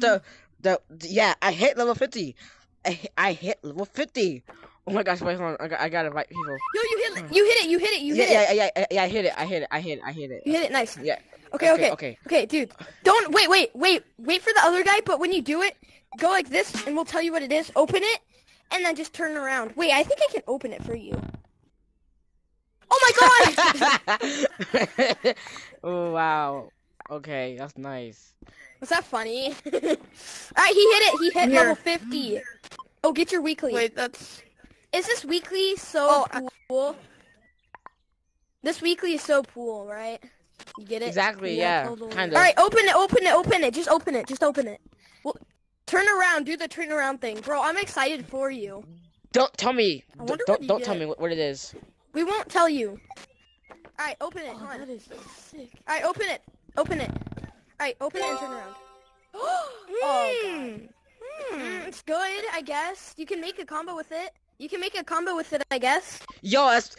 hit the the yeah. I hit level fifty. I hit, I hit level fifty. Oh my gosh! Wait, hold on. I got I gotta invite people. Yo, you hit it. You hit it. You hit it. You hit yeah, it. yeah, yeah, yeah. I hit it. I hit it. I hit it. I hit it. You hit it. Nice. Yeah. Okay, Okay, okay, okay. okay, dude. Don't wait, wait, wait, wait for the other guy. But when you do it, go like this, and we'll tell you what it is. Open it, and then just turn around. Wait, I think I can open it for you. Oh my god! oh wow. Okay, that's nice. Was that funny? All right, he hit it. He hit Here. level fifty. Oh, get your weekly. Wait, that's Is this weekly so Oh, I- cool? This weekly is so cool, right? You get it? Exactly. Yeah. totally. Kind of. right, open it, open it, open it. Just open it, just open it. Well, turn around, do the turn around thing, bro. I'm excited for you. Don't tell me. I D- wonder don't don't tell me what, what it is. We won't tell you. All right, open it. oh, Come on. that is sick. All right, open it. Open it. All right, open it and turn around. oh, God. Mm, it's good, I guess. You can make a combo with it. You can make a combo with it, I guess. Yo, that's.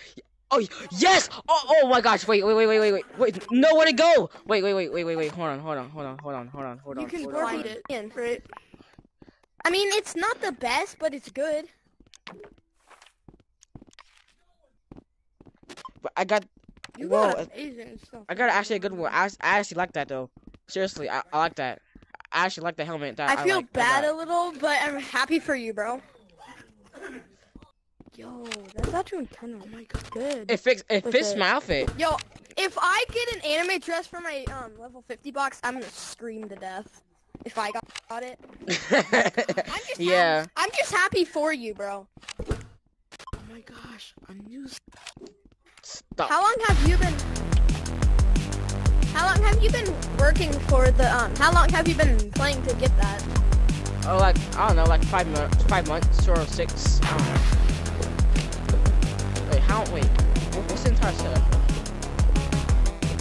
Oh yes! Oh, oh my gosh! Wait, wait, wait, wait, wait, wait, wait! No, where to go? Wait, wait, wait, wait, wait, wait! Hold on, hold on, hold on, hold on, hold on, hold on. You can hold warp on. Find it it. in. Right. I mean, it's not the best, but it's good. But I got. You Whoa, got uh, amazing stuff. I got actually a good one. I, I actually like that though. Seriously, I, I like that. I actually like the helmet. That I feel like, bad a little, but I'm happy for you, bro. Yo, that's actually kind of Oh my god. good. It fits. It fits my outfit. Yo, if I get an anime dress for my um level 50 box, I'm gonna scream to death. If I got, got it. I'm just yeah. Happy, I'm just happy for you, bro. Oh my gosh. A new. s- Stop. How long have you been? How long have you been working for the um? How long have you been playing to get that? Oh, like I don't know, like five months, five months or six. I don't know. Wait, how? Wait, what- what's the entire setup?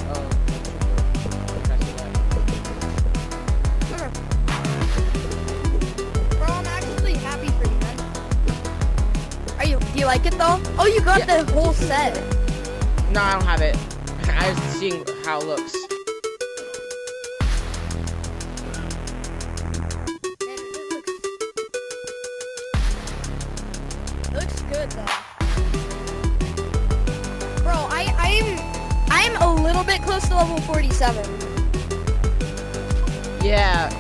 Oh, can I? Bro, I'm actually happy for you, man. Are you? Do you like it though? Oh, you got Yeah. the whole set. No, I don't have it. I was seeing how it looks. Good though. Bro, I I'm I'm a little bit close to level 47. Yeah.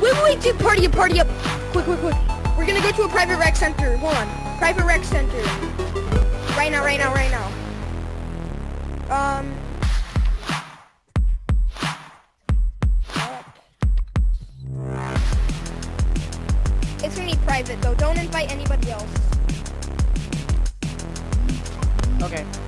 Wait, wait, dude, party up, party up. Quick, quick, quick. We're gonna go to a private rec center. Hold on. Private rec center. Right now, right now, right now. Um. Private though. Don't invite anybody else. Okay.